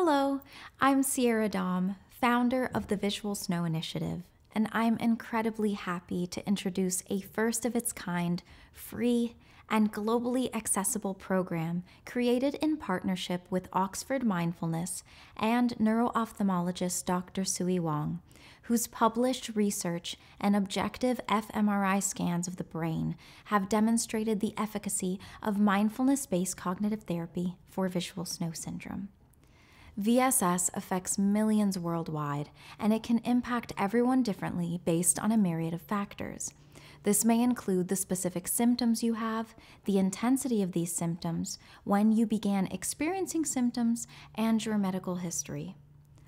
Hello, I'm Sierra Domb, founder of the Visual Snow Initiative, and I'm incredibly happy to introduce a first of its kind, free, and globally accessible program created in partnership with Oxford Mindfulness and neuro-ophthalmologist Dr. Sui Wong, whose published research and objective fMRI scans of the brain have demonstrated the efficacy of mindfulness based cognitive therapy for visual snow syndrome. VSS affects millions worldwide, and it can impact everyone differently based on a myriad of factors. This may include the specific symptoms you have, the intensity of these symptoms, when you began experiencing symptoms, and your medical history.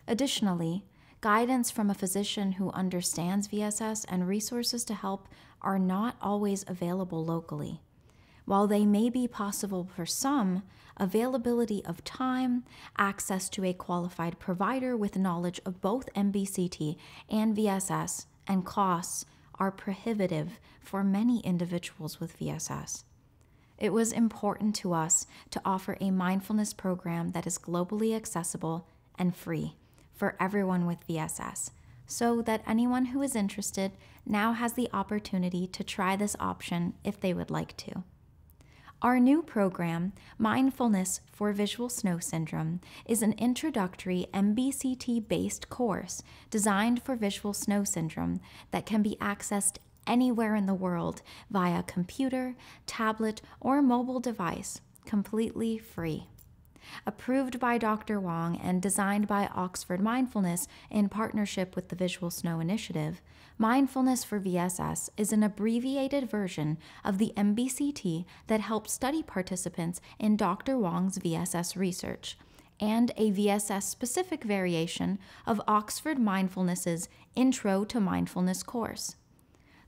Additionally, guidance from a physician who understands VSS and resources to help are not always available locally. While they may be possible for some, availability of time, access to a qualified provider with knowledge of both MBCT and VSS, and costs are prohibitive for many individuals with VSS. It was important to us to offer a mindfulness program that is globally accessible and free for everyone with VSS, so that anyone who is interested now has the opportunity to try this option if they would like to. Our new program, Mindfulness for Visual Snow Syndrome, is an introductory MBCT based course designed for visual snow syndrome that can be accessed anywhere in the world via computer, tablet, or mobile device, completely free approved by Dr. Wong and designed by Oxford Mindfulness in partnership with the Visual Snow Initiative, Mindfulness for VSS is an abbreviated version of the MBCT that helps study participants in Dr. Wong's VSS research and a VSS specific variation of Oxford Mindfulness's Intro to Mindfulness course.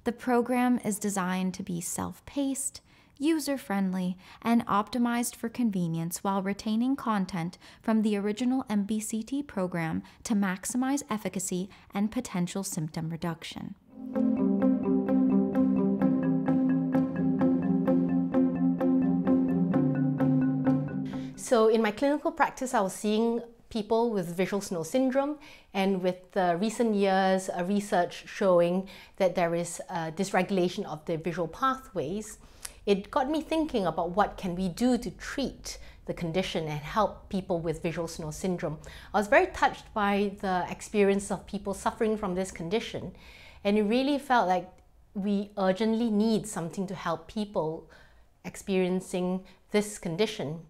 The program is designed to be self paced, user friendly, and optimized for convenience while retaining content from the original MBCT program to maximize efficacy and potential symptom reduction. So, in my clinical practice, I was seeing people with visual snow syndrome and with the recent years research showing that there is dysregulation of the visual pathways it got me thinking about what can we do to treat the condition and help people with visual snow syndrome. I was very touched by the experience of people suffering from this condition and it really felt like we urgently need something to help people experiencing this condition.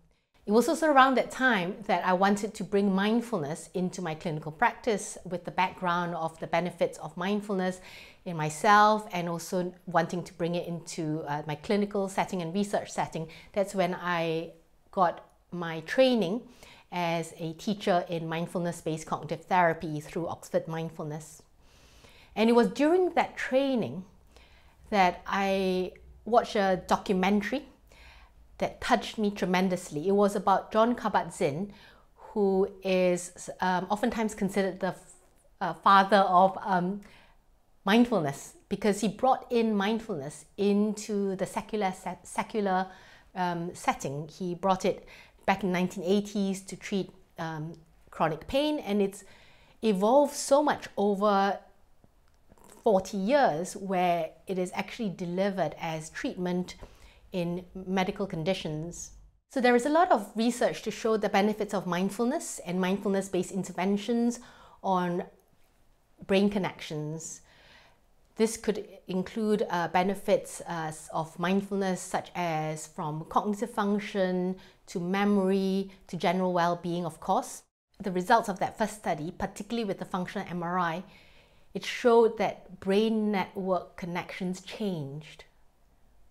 It was also around that time that I wanted to bring mindfulness into my clinical practice with the background of the benefits of mindfulness in myself and also wanting to bring it into uh, my clinical setting and research setting. That's when I got my training as a teacher in mindfulness based cognitive therapy through Oxford Mindfulness. And it was during that training that I watched a documentary that touched me tremendously. It was about John Kabat-Zinn, who is um, oftentimes considered the uh, father of um, mindfulness because he brought in mindfulness into the secular secular um, setting. He brought it back in 1980s to treat um, chronic pain, and it's evolved so much over 40 years where it is actually delivered as treatment in medical conditions. So there is a lot of research to show the benefits of mindfulness and mindfulness-based interventions on brain connections. This could include uh, benefits uh, of mindfulness such as from cognitive function to memory to general well-being of course. The results of that first study, particularly with the functional MRI, it showed that brain network connections changed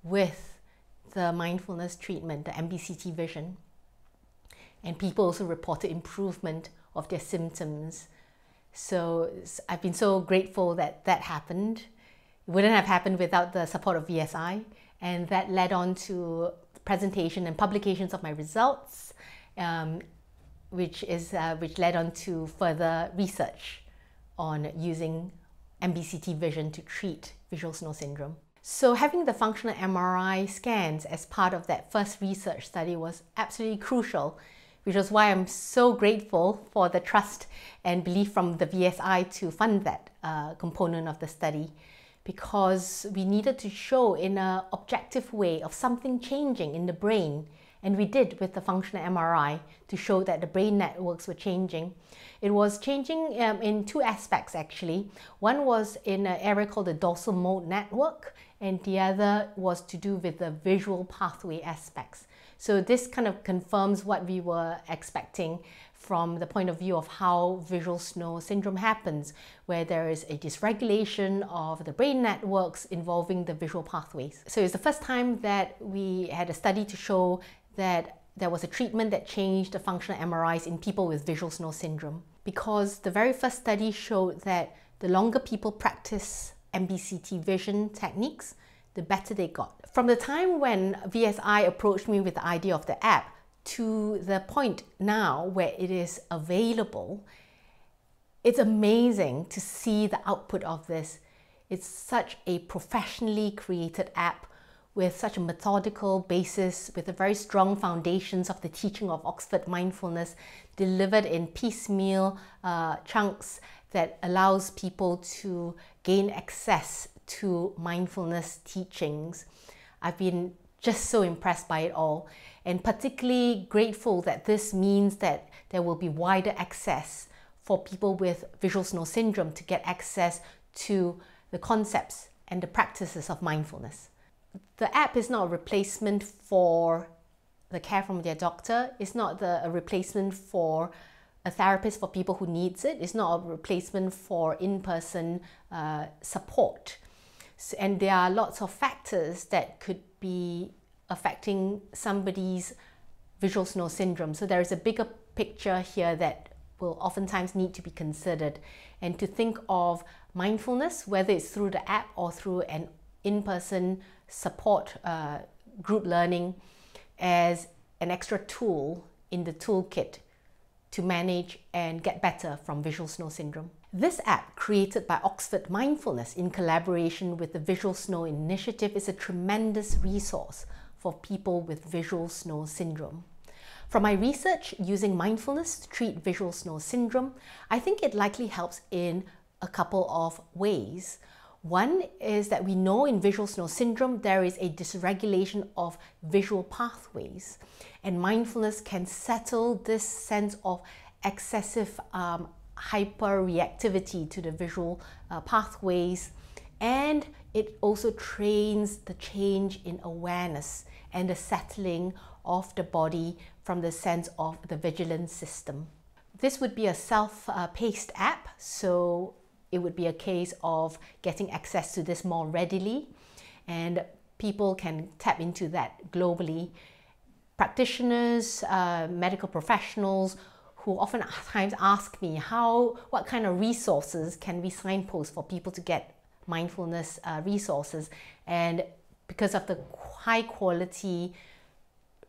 with the mindfulness treatment, the MBCT vision. And people also reported improvement of their symptoms. So I've been so grateful that that happened. It wouldn't have happened without the support of VSI. And that led on to presentation and publications of my results, um, which, is, uh, which led on to further research on using MBCT vision to treat visual snow syndrome. So having the functional MRI scans as part of that first research study was absolutely crucial which is why I'm so grateful for the trust and belief from the VSI to fund that uh, component of the study because we needed to show in an objective way of something changing in the brain. And we did with the functional MRI to show that the brain networks were changing. It was changing um, in two aspects actually. One was in an area called the dorsal mode network, and the other was to do with the visual pathway aspects. So this kind of confirms what we were expecting from the point of view of how visual snow syndrome happens, where there is a dysregulation of the brain networks involving the visual pathways. So it's the first time that we had a study to show that there was a treatment that changed the functional MRIs in people with visual snow syndrome. Because the very first study showed that the longer people practice MBCT vision techniques, the better they got. From the time when VSI approached me with the idea of the app, to the point now where it is available, it's amazing to see the output of this. It's such a professionally created app with such a methodical basis, with the very strong foundations of the teaching of Oxford mindfulness, delivered in piecemeal uh, chunks that allows people to gain access to mindfulness teachings. I've been just so impressed by it all and particularly grateful that this means that there will be wider access for people with visual snow syndrome to get access to the concepts and the practices of mindfulness. The app is not a replacement for the care from their doctor. It's not the, a replacement for a therapist for people who needs it. It's not a replacement for in-person uh, support. So, and there are lots of factors that could be affecting somebody's visual snow syndrome. So there is a bigger picture here that will oftentimes need to be considered and to think of mindfulness, whether it's through the app or through an in-person support uh, group learning as an extra tool in the toolkit to manage and get better from visual snow syndrome. This app, created by Oxford Mindfulness in collaboration with the Visual Snow Initiative, is a tremendous resource for people with visual snow syndrome. From my research using mindfulness to treat visual snow syndrome, I think it likely helps in a couple of ways. One is that we know in visual snow syndrome there is a dysregulation of visual pathways, and mindfulness can settle this sense of excessive um, hyper reactivity to the visual uh, pathways, and it also trains the change in awareness and the settling of the body from the sense of the vigilance system. This would be a self-paced app, so it would be a case of getting access to this more readily and people can tap into that globally. Practitioners, uh, medical professionals who often times ask me how, what kind of resources can we signpost for people to get mindfulness uh, resources and because of the high quality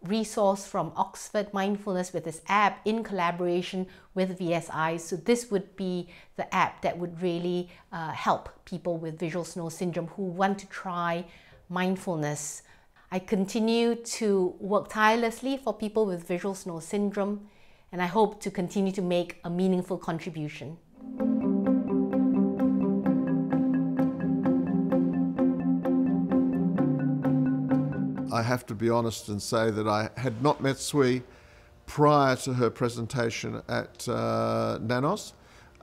resource from Oxford Mindfulness with this app in collaboration with VSI. So this would be the app that would really uh, help people with visual snow syndrome who want to try mindfulness. I continue to work tirelessly for people with visual snow syndrome and I hope to continue to make a meaningful contribution. I have to be honest and say that I had not met Sui prior to her presentation at uh, NANOS.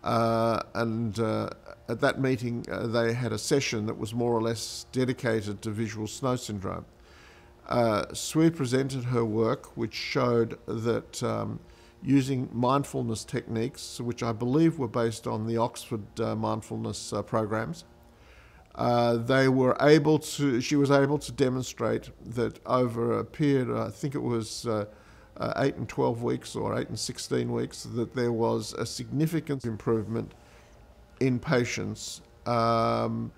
Uh, and uh, at that meeting, uh, they had a session that was more or less dedicated to visual snow syndrome. Uh, Sui presented her work, which showed that um, using mindfulness techniques, which I believe were based on the Oxford uh, mindfulness programs, uh, they were able to, she was able to demonstrate that over a period, I think it was uh, uh, 8 and 12 weeks or 8 and 16 weeks, that there was a significant improvement in patients um,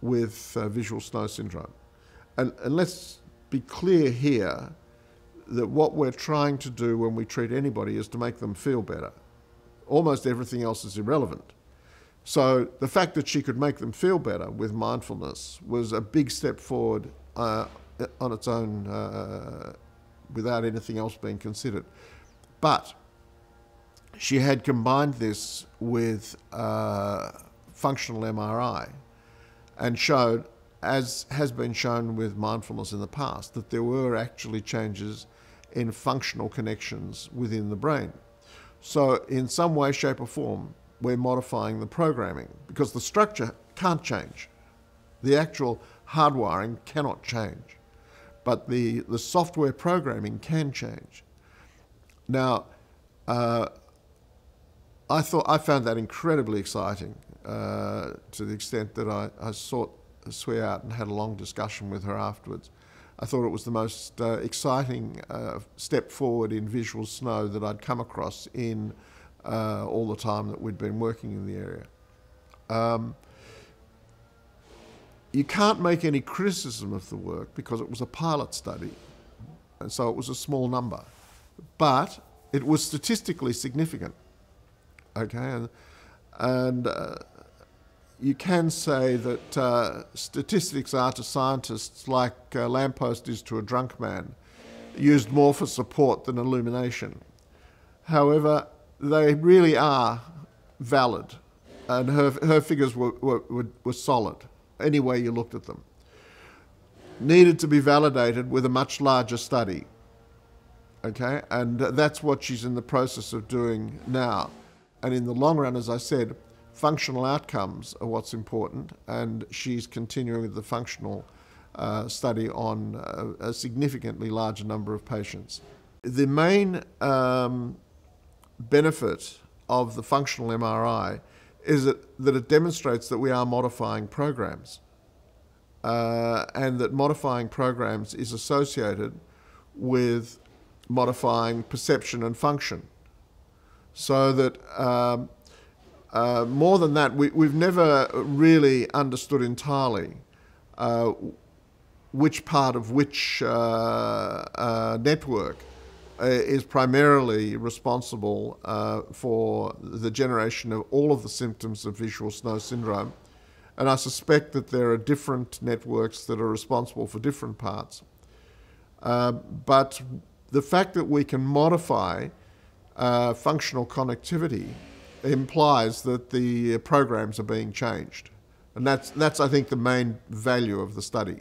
with uh, visual snow syndrome. And, and let's be clear here that what we're trying to do when we treat anybody is to make them feel better. Almost everything else is irrelevant. So the fact that she could make them feel better with mindfulness was a big step forward uh, on its own uh, without anything else being considered. But she had combined this with uh, functional MRI and showed, as has been shown with mindfulness in the past, that there were actually changes in functional connections within the brain. So, in some way, shape, or form, we're modifying the programming because the structure can't change. The actual hardwiring cannot change, but the, the software programming can change. Now, uh, I thought I found that incredibly exciting uh, to the extent that I, I sought Sui out and had a long discussion with her afterwards. I thought it was the most uh, exciting uh, step forward in visual snow that I'd come across in uh, all the time that we'd been working in the area. Um, you can't make any criticism of the work because it was a pilot study, and so it was a small number. But it was statistically significant. Okay, and, and uh, you can say that uh, statistics are to scientists like a lamppost is to a drunk man, used more for support than illumination. However, they really are valid, and her, her figures were, were, were solid any way you looked at them. Needed to be validated with a much larger study. Okay, and that's what she's in the process of doing now. And in the long run, as I said, functional outcomes are what's important, and she's continuing with the functional uh, study on a, a, significantly larger number of patients. The main um, benefit of the functional MRI is that, it demonstrates that we are modifying programs. Uh, and that modifying programs is associated with modifying perception and function. So that um, uh, more than that, we, have never really understood entirely uh, which part of which uh, uh, network is primarily responsible uh, for the generation of all of the symptoms of visual snow syndrome. And I suspect that there are different networks that are responsible for different parts. Uh, but the fact that we can modify uh, functional connectivity implies that the programs are being changed. And that's, that's, I think, the main value of the study.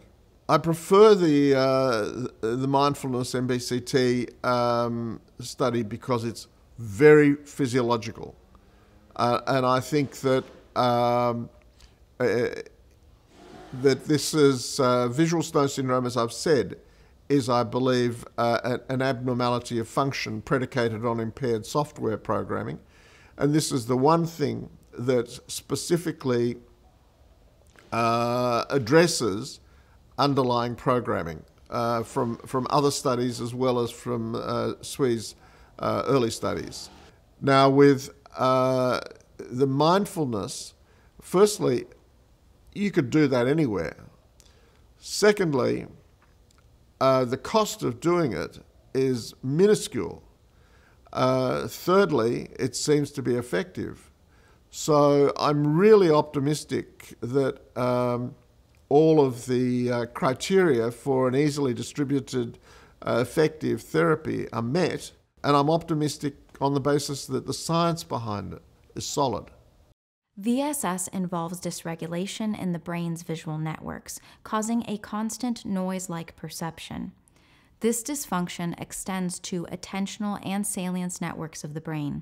I prefer the uh, the mindfulness MBCT um, study because it's very physiological, uh, and I think that um, uh, that this is uh, visual snow syndrome, as I've said, is I believe uh, an abnormality of function predicated on impaired software programming, and this is the one thing that specifically uh, addresses underlying programming uh, from, from other studies as well as from uh, Sui's uh, early studies. Now, with uh, the mindfulness, firstly, you could do that anywhere. Secondly, uh, the cost of doing it is minuscule. Uh, thirdly, it seems to be effective. So I'm really optimistic that um, all of the uh, criteria for an easily distributed, uh, effective therapy are met, and I'm optimistic on the basis that the science behind it is solid. VSS involves dysregulation in the brain's visual networks, causing a constant noise like perception. This dysfunction extends to attentional and salience networks of the brain.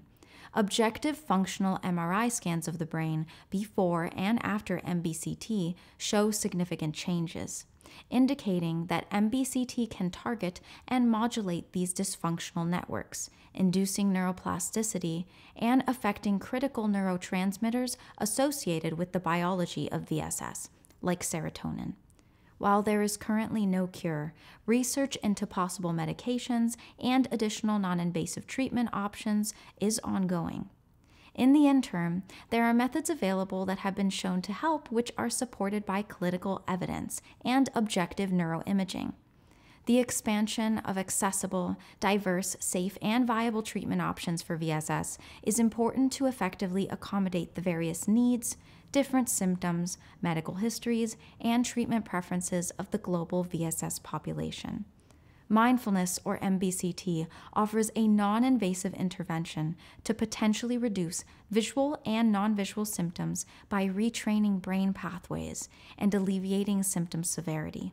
Objective functional MRI scans of the brain before and after MBCT show significant changes, indicating that MBCT can target and modulate these dysfunctional networks, inducing neuroplasticity and affecting critical neurotransmitters associated with the biology of VSS, like serotonin. While there is currently no cure, research into possible medications and additional non invasive treatment options is ongoing. In the interim, there are methods available that have been shown to help which are supported by clinical evidence and objective neuroimaging. The expansion of accessible, diverse, safe, and viable treatment options for VSS is important to effectively accommodate the various needs, different symptoms, medical histories, and treatment preferences of the global VSS population. Mindfulness, or MBCT, offers a non invasive intervention to potentially reduce visual and non visual symptoms by retraining brain pathways and alleviating symptom severity.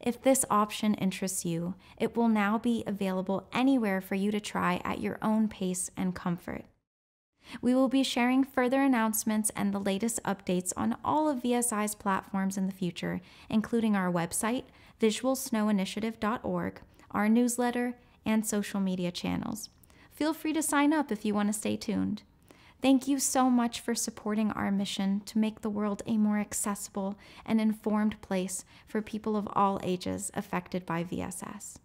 If this option interests you, it will now be available anywhere for you to try at your own pace and comfort. We will be sharing further announcements and the latest updates on all of VSI's platforms in the future, including our website, visualsnowinitiative.org, our newsletter, and social media channels. Feel free to sign up if you want to stay tuned. Thank you so much for supporting our mission to make the world a more accessible and informed place for people of all ages affected by VSS.